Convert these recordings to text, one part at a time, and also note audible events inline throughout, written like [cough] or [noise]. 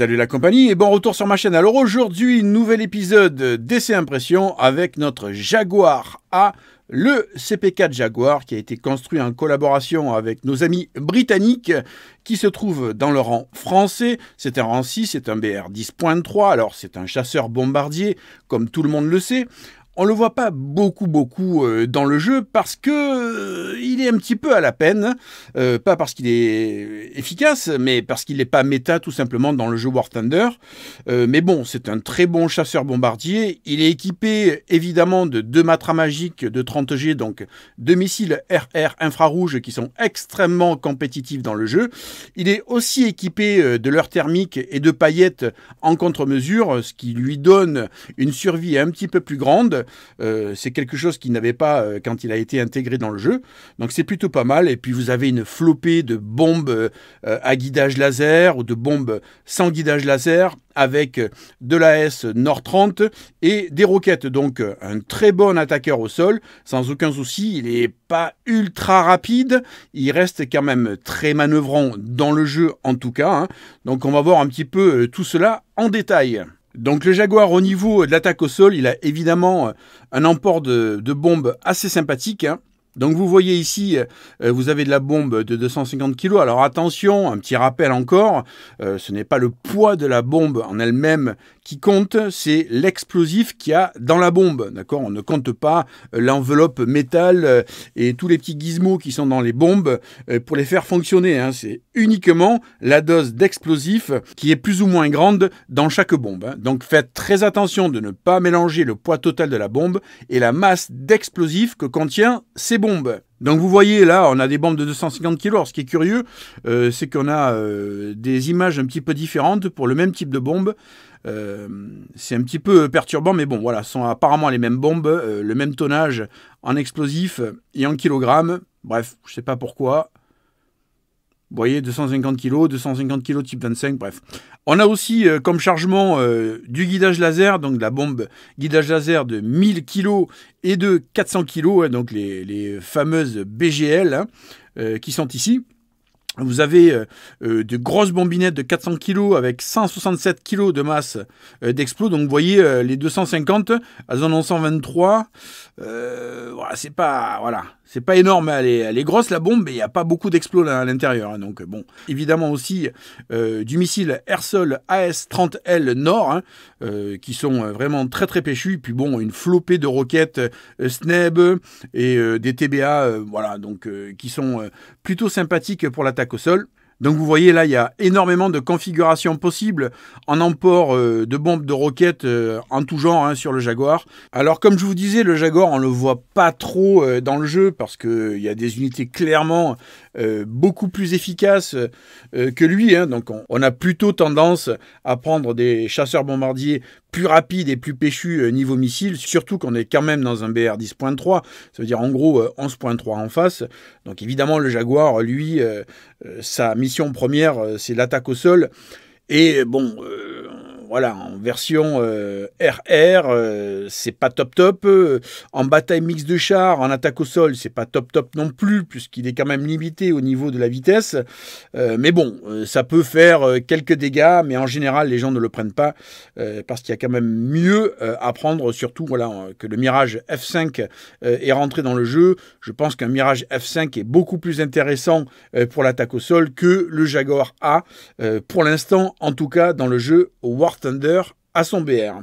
Salut la compagnie et bon retour sur ma chaîne. Alors aujourd'hui, nouvel épisode d'essai impression avec notre Jaguar A, le CP4 Jaguar qui a été construit en collaboration avec nos amis britanniques qui se trouvent dans le rang français. C'est un rang 6, c'est un BR 10.3, alors c'est un chasseur bombardier comme tout le monde le sait. On le voit pas beaucoup beaucoup euh, dans le jeu parce que euh, il est un petit peu à la peine, euh, pas parce qu'il est efficace, mais parce qu'il n'est pas méta tout simplement dans le jeu War Thunder. mais bon, c'est un très bon chasseur bombardier. Il est équipé évidemment de deux matras magiques de 30 G, donc deux missiles RR infrarouges qui sont extrêmement compétitifs dans le jeu. Il est aussi équipé de leur thermique et de paillettes en contre-mesure, ce qui lui donne une survie un petit peu plus grande. Euh, c'est quelque chose qu'il n'avait pas euh, quand il a été intégré dans le jeu. Donc c'est plutôt pas mal. Et puis vous avez une flopée de bombes euh, à guidage laser ou de bombes sans guidage laser avec de l'AS Nord 30 et des roquettes. Donc un très bon attaqueur au sol, sans aucun souci. Il n'est pas ultra rapide, il reste quand même très manœuvrant dans le jeu en tout cas. Hein. Donc on va voir un petit peu tout cela en détail. Donc le Jaguar au niveau de l'attaque au sol, il a évidemment un emport de, bombes assez sympathique. Hein. Donc vous voyez ici, euh, vous avez de la bombe de 250 kg. Alors attention, un petit rappel encore, euh, ce n'est pas le poids de la bombe en elle-même qui compte, c'est l'explosif qu'il y a dans la bombe. D'accord? On ne compte pas euh, l'enveloppe métal et tous les petits gizmos qui sont dans les bombes pour les faire fonctionner. Hein. C'est uniquement la dose d'explosif qui est plus ou moins grande dans chaque bombe. Hein. Donc faites très attention de ne pas mélanger le poids total de la bombe et la masse d'explosif que contient ces bombes. Donc vous voyez là, on a des bombes de 250 kg. Ce qui est curieux, euh, c'est qu'on a euh, des images un petit peu différentes pour le même type de bombe. Euh, c'est un petit peu perturbant, mais bon, voilà, ce sont apparemment les mêmes bombes, le même tonnage en explosifs et en kilogrammes. Bref, je sais pas pourquoi. Vous voyez, 250 kg, 250 kg type 25, bref. On a aussi euh, comme chargement euh, du guidage laser, donc de la bombe guidage laser de 1000 kg et de 400 kg, hein, donc les, fameuses BGL hein, euh, qui sont ici. Vous avez de grosses bombinettes de 400 kg avec 167 kg de masse d'explos. Donc vous voyez les 250, elles en ont 123. voilà, c'est pas voilà, c'est pas énorme, elle est, elle est, grosse la bombe, mais il n'y a pas beaucoup d'explos à l'intérieur. Hein, donc bon, évidemment aussi euh, du missile Air-Sol AS-30L Nord, hein, euh, qui sont euh, vraiment très très péchus. Puis bon, une flopée de roquettes SNEB et des TBA, voilà, donc qui sont plutôt sympathiques pour l'attaque au sol. Donc vous voyez là, il y a énormément de configurations possibles en emport euh, de bombes de roquettes euh, en tout genre hein, sur le Jaguar. Alors comme je vous disais, le Jaguar, on ne le voit pas trop euh, dans le jeu parce qu'il y a des unités clairement beaucoup plus efficaces que lui. Hein. Donc on, a plutôt tendance à prendre des chasseurs bombardiers plus rapides et plus péchus niveau missile, surtout qu'on est quand même dans un BR 10.3, ça veut dire en gros 11.3 en face. Donc évidemment le Jaguar, lui, sa mission première, c'est l'attaque au sol. Et bon, voilà, en version RR, euh, euh, c'est pas top top. Euh, en bataille mixte de chars, en attaque au sol, c'est pas top top non plus, puisqu'il est quand même limité au niveau de la vitesse. mais bon, ça peut faire quelques dégâts, mais en général, les gens ne le prennent pas, parce qu'il y a quand même mieux à prendre, surtout voilà, que le Mirage F5 est rentré dans le jeu. Je pense qu'un Mirage F5 est beaucoup plus intéressant pour l'attaque au sol que le Jaguar A, pour l'instant, en tout cas, dans le jeu War Thunder à son BR.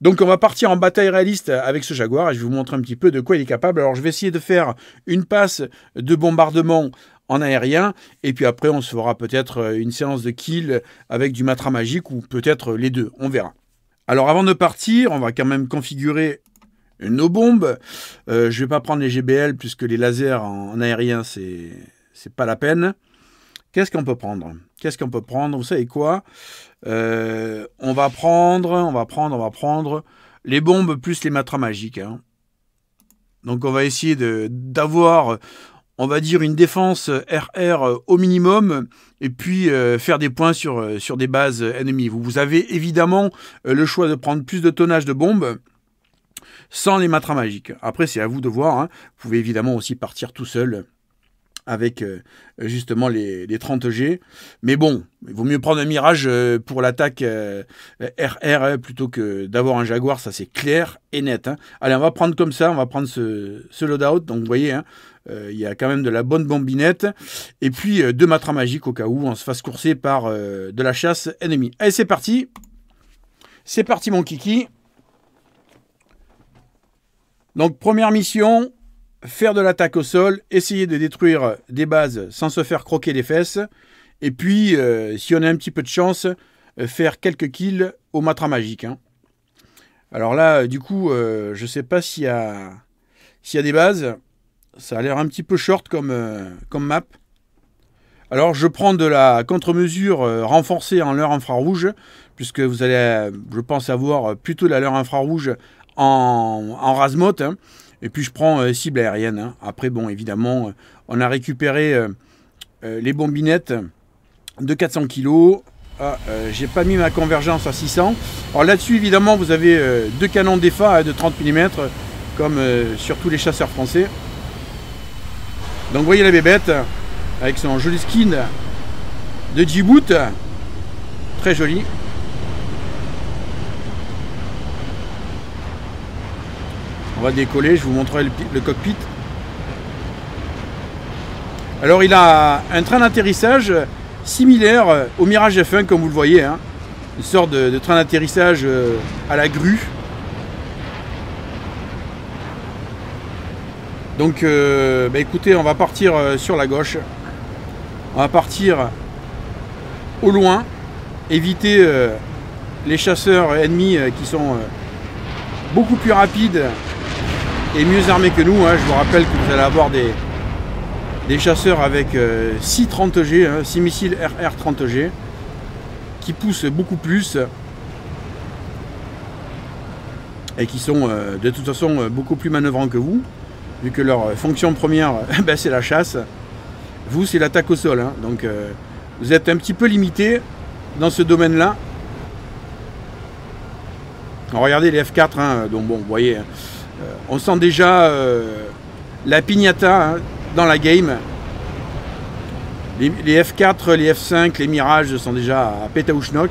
Donc on va partir en bataille réaliste avec ce Jaguar et je vais vous montrer un petit peu de quoi il est capable. Alors je vais essayer de faire une passe de bombardement en aérien et puis après on se fera peut-être une séance de kill avec du matra magique ou peut-être les deux, on verra. Alors avant de partir, on va quand même configurer nos bombes. Euh, je ne vais pas prendre les GBL puisque les lasers en, aérien c'est c'est pas la peine. Qu'est-ce qu'on peut prendre? Qu'est-ce qu'on peut prendre? Vous savez quoi? Euh, On va prendre, on va prendre, on va prendre les bombes plus les matras magiques. Hein. Donc on va essayer d'avoir, on va dire, une défense RR au minimum et puis euh, faire des points sur, des bases ennemies. Vous, vous avez évidemment euh, le choix de prendre plus de tonnage de bombes sans les matras magiques. Après, c'est à vous de voir. Hein. Vous pouvez évidemment aussi partir tout seul avec euh, justement les, 30G. Mais bon, il vaut mieux prendre un Mirage euh, pour l'attaque RR hein, plutôt que d'avoir un Jaguar, ça c'est clair et net. Hein. Allez, on va prendre comme ça, on va prendre ce, ce loadout. Donc vous voyez, hein, il y a quand même de la bonne bombinette. Et puis deux matras magiques au cas où on se fasse courser par de la chasse ennemie. Allez, c'est parti. C'est parti mon kiki. Donc première mission, faire de l'attaque au sol, essayer de détruire des bases sans se faire croquer les fesses, et puis, euh, si on a un petit peu de chance, euh, faire quelques kills au matra magique. Hein. Alors là, euh, du coup, je ne sais pas s'il y, a, y a des bases. Ça a l'air un petit peu short comme, map. Alors je prends de la contre-mesure renforcée en leurre infrarouge, puisque vous allez, je pense, avoir plutôt la leurre infrarouge en, en. Et puis je prends euh, cible aérienne. Hein. Après, bon, évidemment, euh, on a récupéré euh, les bombinettes de 400 kg. Ah, j'ai pas mis ma convergence à 600. Alors là-dessus, évidemment, vous avez deux canons d'EFA hein, de 30 mm, comme sur tous les chasseurs français. Donc vous voyez la bébête, avec son joli skin de Djibouti. Très joli. Décoller, je vous montrerai le, cockpit. Alors il a un train d'atterrissage similaire au Mirage F1 comme vous le voyez. Hein. Une sorte de, train d'atterrissage euh, à la grue. Donc euh, bah, écoutez, on va partir euh, sur la gauche. On va partir au loin, éviter les chasseurs ennemis qui sont beaucoup plus rapides et mieux armés que nous. Hein. Je vous rappelle que vous allez avoir des, des chasseurs avec 6 30G, 6 missiles RR 30G, qui poussent beaucoup plus et qui sont euh, de toute façon euh, beaucoup plus manœuvrants que vous, vu que leur fonction première, [laughs] ben, c'est la chasse. Vous, c'est l'attaque au sol. Hein. donc euh, vous êtes un petit peu limité dans ce domaine-là. Regardez les F4, hein, donc bon, vous voyez, euh, on sent déjà euh, la pignata hein, dans la game. Les, F4, les F5, les Mirages sont déjà à pétaouchnok.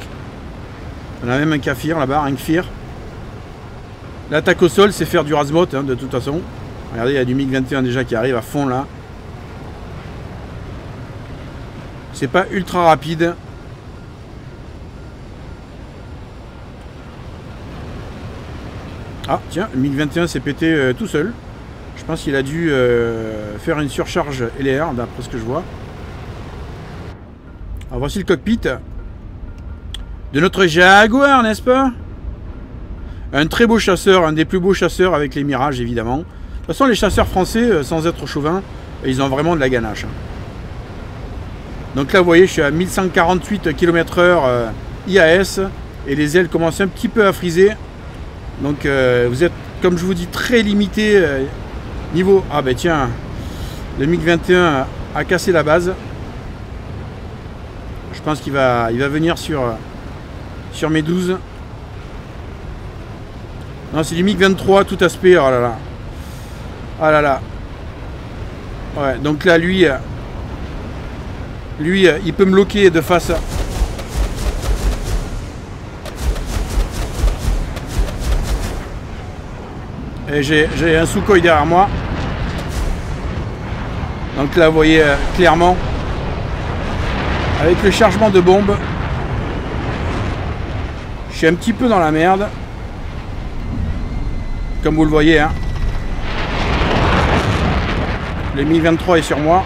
On a même un Kafir là-bas, un Kfir. L'attaque au sol, c'est faire du Razmot hein, de toute façon. Regardez, il y a du MiG-21 déjà qui arrive à fond là. C'est pas ultra rapide. Ah, tiens, le MiG-21 s'est pété euh, tout seul. Je pense qu'il a dû euh, faire une surcharge LR, d'après ce que je vois. Alors voici le cockpit de notre Jaguar, n'est-ce pas? Un très beau chasseur, un des plus beaux chasseurs avec les Mirages, évidemment. De toute façon, les chasseurs français, euh, sans être chauvin, ils ont vraiment de la ganache. Hein. Donc là, vous voyez, je suis à 1148 km/h IAS et les ailes commencent un petit peu à friser. Donc euh, vous êtes, comme je vous dis, très limité euh, niveau... Ah ben tiens, le MiG-21 a, cassé la base. Je pense qu'il va, il va venir sur, sur mes 12. Non, c'est du MiG-23, tout aspect. Oh là là. Oh là là. Ouais, donc là, lui, euh, lui, il peut me bloquer de face Et j'ai un Sukhoi derrière moi. Donc là, vous voyez euh, clairement, avec le chargement de bombe, je suis un petit peu dans la merde. Comme vous le voyez. Hein. Le Mi 23 est sur moi.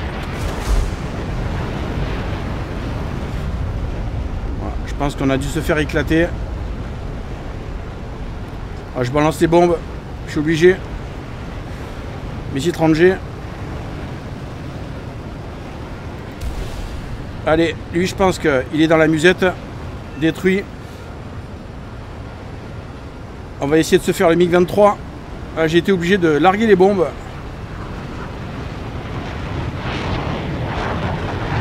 je pense qu'on a dû se faire éclater. Ah, je balance les bombes. Je suis obligé. Missile 30G. Allez, lui je pense qu'il est dans la musette. Détruit. On va essayer de se faire le MiG-23. Ah, j'ai été obligé de larguer les bombes.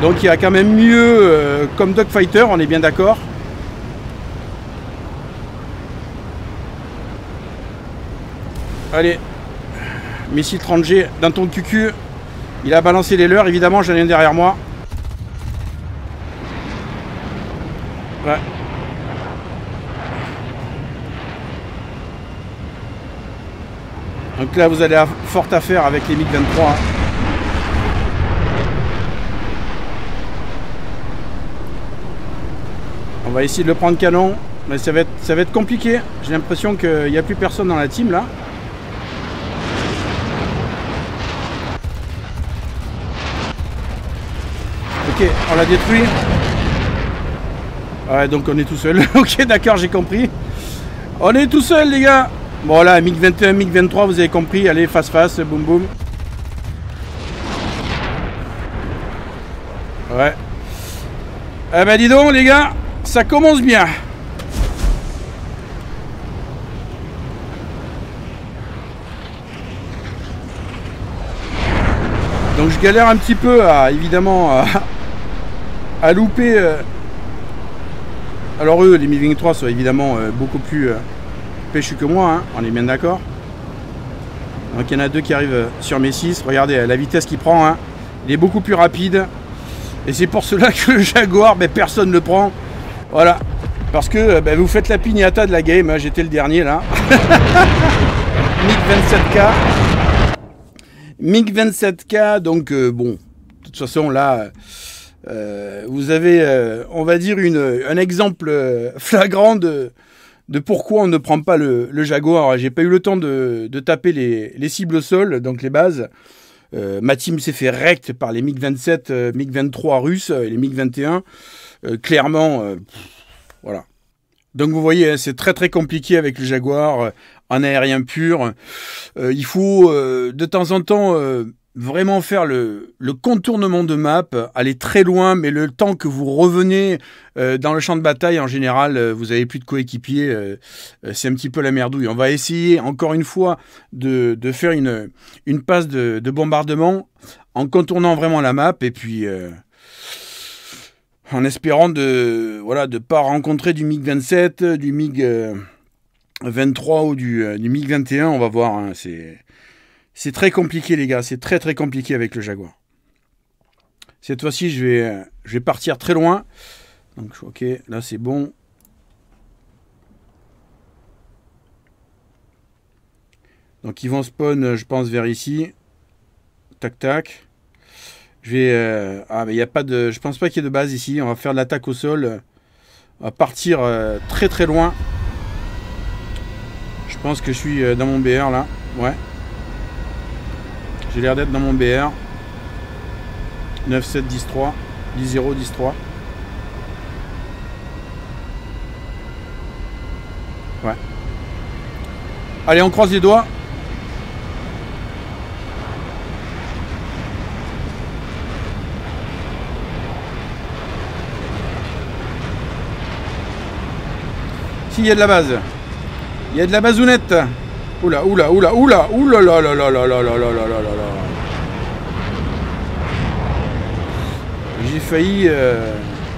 Donc il y a quand même mieux euh, comme dogfighter, on est bien d'accord. Allez, missile 30G dans ton cucu. Il a balancé les leurs, évidemment, j'en ai un derrière moi. Ouais. Donc là, vous allez à forte affaire avec les MiG-23. On va essayer de le prendre canon, mais ça va être compliqué. J'ai l'impression qu'il n'y a plus personne dans la team là. Ok, on l'a détruit. Ouais, donc on est tout seul. [laughs] ok, d'accord, j'ai compris. On est tout seul, les gars. Bon, là, MiG-21, MiG-23, vous avez compris. Allez, face-face, boum boum. Ouais. Eh ben, dis donc, les gars, ça commence bien. Donc je galère un petit peu à évidemment à, [laughs] louper. Euh, alors eux, les MiG 3 sont évidemment euh, beaucoup plus euh, péchus que moi, hein, on est bien d'accord. Donc il y en a deux qui arrivent sur mes 6. Regardez la vitesse qu'il prend, hein. il est beaucoup plus rapide. Et c'est pour cela que le Jaguar, ben, personne ne le prend. Voilà. Parce que bah, vous faites la pignata de la game. Hein. J'étais le dernier là. MiG 27K. MiG 27K. Donc bon, de toute façon là, vous avez, on va dire, une, un exemple flagrant de, pourquoi on ne prend pas le, Jaguar. J'ai pas eu le temps de, taper les, les, cibles au sol, donc les bases. ma team s'est fait rect par les MiG 27, MiG 23 russes et les MiG 21. Euh, clairement, euh, voilà. Donc vous voyez, hein, c'est très très compliqué avec le Jaguar euh, en aérien pur. il faut de temps en temps vraiment faire le, contournement de map, aller très loin, mais le temps que vous revenez dans le champ de bataille, en général, vous avez plus de coéquipiers, c'est un petit peu la merdouille. On va essayer encore une fois de, faire une, une passe de, de, bombardement en contournant vraiment la map, et puis en espérant de voilà de pas rencontrer du MiG 27, du MiG 23 ou du, euh, du MiG 21. On va voir. Hein, c'est c'est très compliqué les gars. C'est très très compliqué avec le Jaguar. Cette fois-ci, je vais je vais partir très loin. Donc ok, là c'est bon. Donc ils vont spawn, je pense, vers ici. Tac tac. Je vais. Euh, ah, mais il n'y a pas de. Je pense pas qu'il y ait de base ici. On va faire de l'attaque au sol. On va partir euh, très très loin. Je pense que je suis euh, dans mon BR là. Ouais. J'ai l'air d'être dans mon BR. 9, 7, 10, 3. 10, 0, 10, 3. Ouais. Allez, on croise les doigts. il y a de la base. Il y a de la bazounette. Oula, oula, oula, oula, oula, là, là, là, là, là, là, là, là, là, là. Failli euh,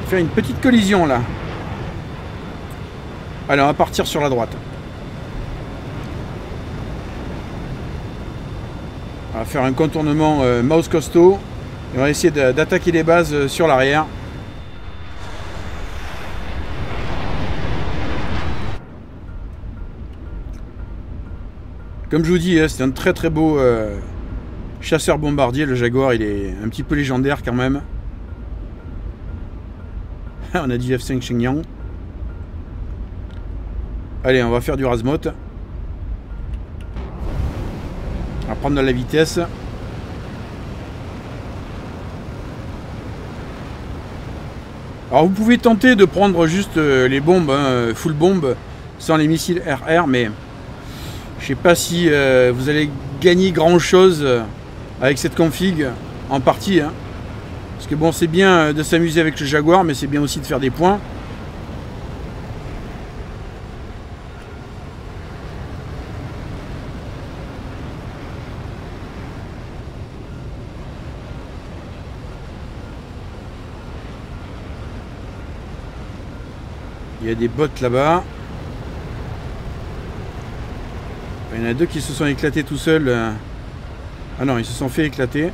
faire une petite collision là. Allez, on va partir sur la droite. On va faire un contournement euh, mouse costaud. Et on va essayer d'attaquer les bases euh, sur l'arrière. Comme je vous dis, hein, c'est un très très beau chasseur bombardier. Le Jaguar, il est un petit peu légendaire quand même. [laughs] on a dit F5 Shenyang. Allez, on va faire du Razmot. On va prendre de la vitesse. Alors vous pouvez tenter de prendre juste euh, les bombes, hein, full bombe, sans les missiles RR, mais je sais pas si euh, vous allez gagner grand chose euh, avec cette config en partie. Hein. Parce que bon, c'est bien euh, de s'amuser avec le Jaguar, mais c'est bien aussi de faire des points. Il y a des bottes là-bas. Il y en a deux qui se sont éclatés tout seuls. Ah non, ils se sont fait éclater.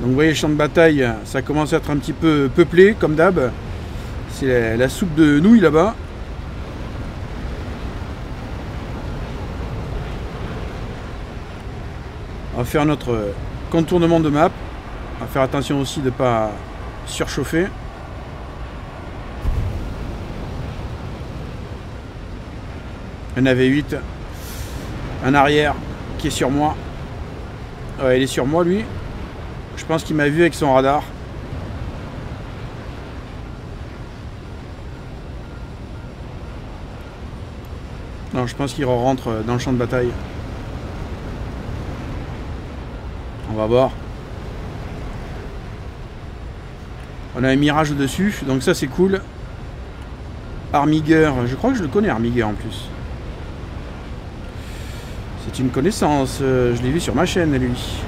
Donc vous voyez, le champ de bataille, ça commence à être un petit peu peuplé, comme d'hab. C'est la, soupe de nouilles là-bas. On va faire notre contournement de map. On va faire attention aussi de ne pas surchauffer. Un AV8. Un arrière qui est sur moi. Il est sur moi lui. Je pense qu'il m'a vu avec son radar. Non, je pense qu'il rentre dans le champ de bataille. On va voir. On a un mirage dessus, donc ça c'est cool. Armiger, je crois que je le connais Armiger en plus. C'est une connaissance, euh, je l'ai vu sur ma chaîne lui.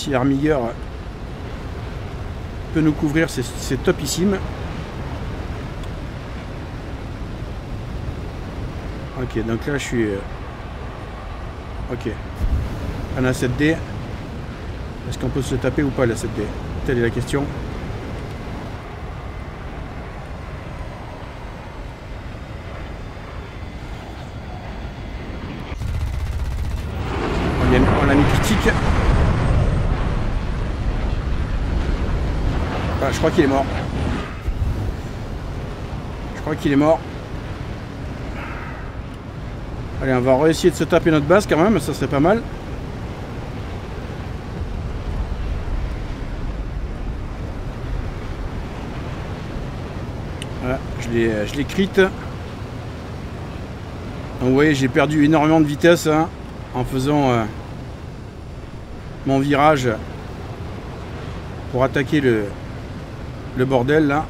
Si Armiger peut nous couvrir, c'est topissime. Ok, donc là je suis... Euh, ok. Un A7D. Est-ce qu'on peut se taper ou pas la 7D Telle est la question. On l'a mis critique. Je crois qu'il est mort. Je crois qu'il est mort. Allez, on va essayer de se taper notre base quand même, ça serait pas mal. Voilà, je l'ai crit. Donc vous voyez, j'ai perdu énormément de vitesse hein, en faisant euh, mon virage pour attaquer le, le bordel là.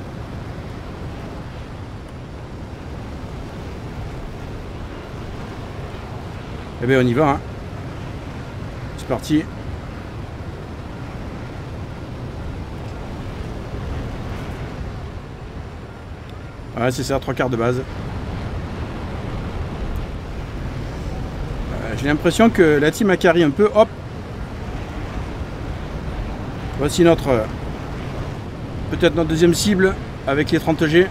Eh bien on y va. Hein. C'est parti. Ouais, c'est ça, trois quarts de base. Euh, j'ai l'impression que la team a carry un peu. Hop Voici notre... Peut-être notre deuxième cible avec les 30G.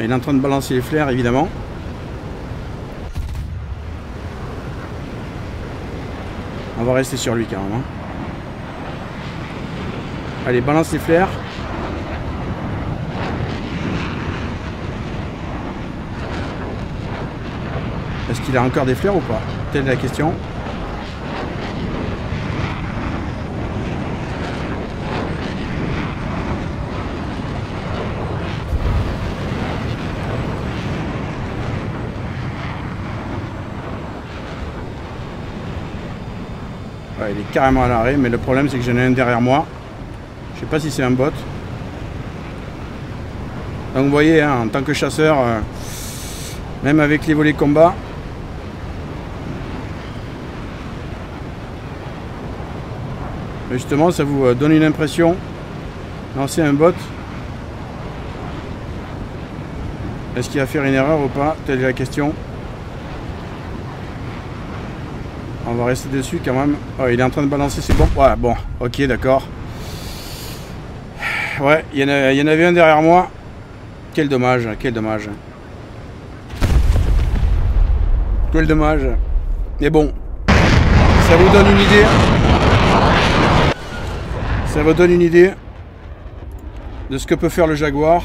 Il est en train de balancer les flares évidemment. On va rester sur lui carrément. Hein. Allez, balance les flares. Est-ce qu'il a encore des flares ou pas Telle la question. il est carrément à l'arrêt, mais le problème c'est que j'en ai un derrière moi. Je sais pas si c'est un bot. Donc vous voyez, hein, en tant que chasseur, euh, même avec les volets combat, justement ça vous euh, donne une impression. C'est un bot. Est-ce qu'il va faire une erreur ou pas Telle est la question. On va rester dessus quand même. Oh, il est en train de balancer ses bombes. Ouais, bon, ok, d'accord. Ouais, il y, en avait un derrière moi. Quel dommage, quel dommage. Quel dommage. Mais bon, ça vous donne une idée. Ça vous donne une idée de ce que peut faire le Jaguar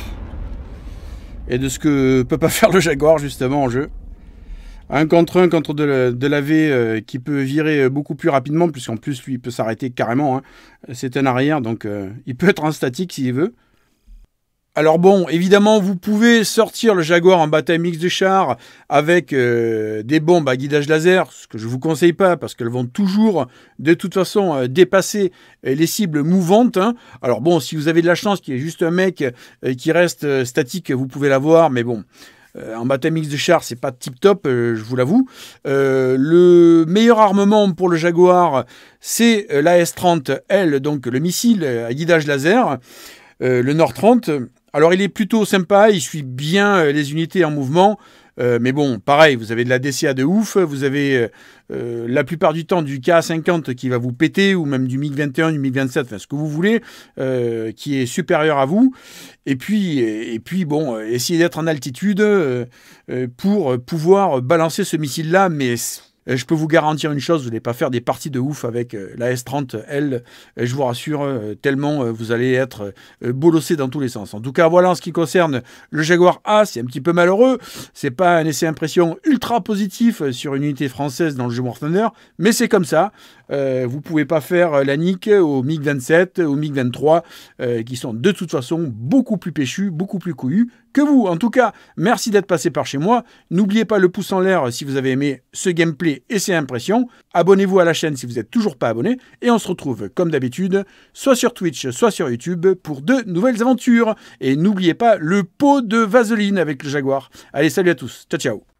et de ce que peut pas [laughs] faire le Jaguar justement en jeu. Un contre un contre de, la V euh, qui peut virer beaucoup plus rapidement, puisqu'en plus, lui, il peut s'arrêter carrément. Hein. C'est un arrière, donc euh, il peut être en statique s'il veut. Alors bon, évidemment, vous pouvez sortir le Jaguar en bataille mix de char avec euh, des bombes à guidage laser, ce que je ne vous conseille pas parce qu'elles vont toujours de toute façon dépasser les cibles mouvantes. Hein. Alors bon, si vous avez de la chance qu'il y ait juste un mec qui reste statique, vous pouvez l'avoir, mais bon, euh, en bataille mix de char, c'est pas tip top, euh, je vous l'avoue. Euh, le meilleur armement pour le Jaguar, c'est la S30L, donc le missile à guidage laser. le Nord 30. Alors il est plutôt sympa, il suit bien les unités en mouvement. Euh, mais bon, pareil, vous avez de la DCA de ouf, vous avez euh, euh, la plupart du temps du K50 qui va vous péter, ou même du MiG-21, du MiG-27, enfin ce que vous voulez, qui est supérieur à vous. Et puis, et puis bon, essayez d'être en altitude pour pouvoir balancer ce missile-là, mais euh, je peux vous garantir une chose, vous n'allez pas faire des parties de ouf avec euh, la S30, elle, euh, je vous rassure, tellement vous allez être bolossé dans tous les sens. En tout cas, voilà en ce qui concerne le Jaguar A, c'est un petit peu malheureux. C'est pas un essai impression ultra positif sur une unité française dans le jeu War Thunder, mais c'est comme ça. Euh, vous pouvez pas faire la nique au MiG-27, au MiG-23, qui sont de toute façon beaucoup plus péchus, beaucoup plus couillus que vous. En tout cas, merci d'être passé par chez moi. N'oubliez pas le pouce en l'air si vous avez aimé ce gameplay et ses impressions. Abonnez-vous à la chaîne si vous n'êtes toujours pas abonné. Et on se retrouve comme d'habitude, soit sur Twitch, soit sur YouTube pour de nouvelles aventures. Et n'oubliez pas le pot de vaseline avec le Jaguar. Allez, salut à tous. Ciao, ciao.